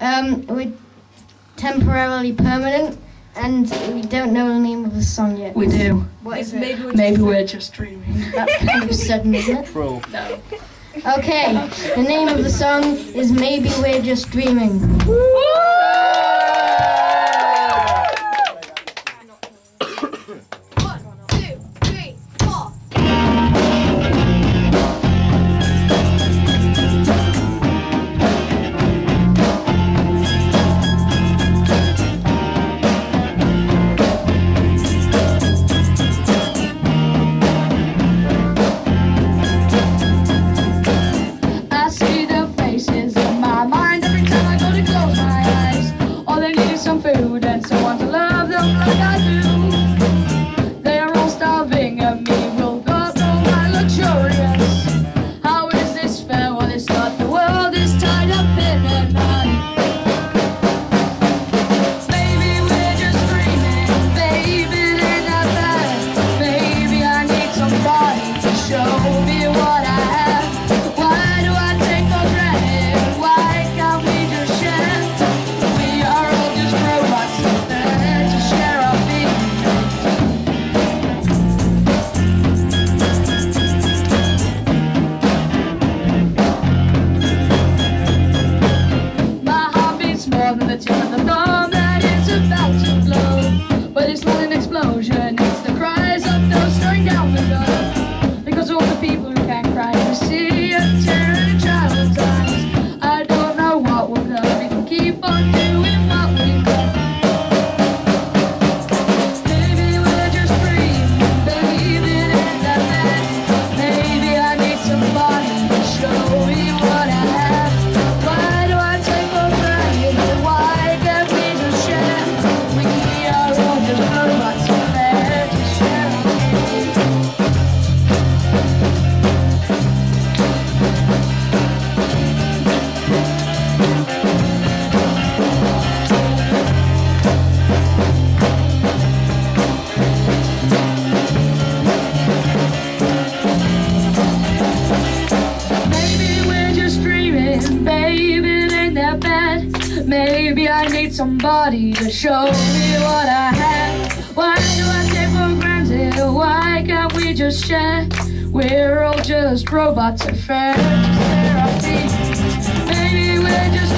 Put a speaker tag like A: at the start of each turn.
A: Um, we're temporarily permanent, and we don't know the name of the song yet.
B: We do.
A: What is it?
C: Maybe we're
B: Maybe we're just dreaming.
A: That's kind of sudden, isn't it?
D: Bro.
B: No.
A: Okay, the name of the song is Maybe We're Just Dreaming.
E: I some food and someone to love them like I do. But not an Maybe I need somebody to show me what I have. Why do I take for granted? Why can't we just share? We're all just robots at fair. Maybe we're just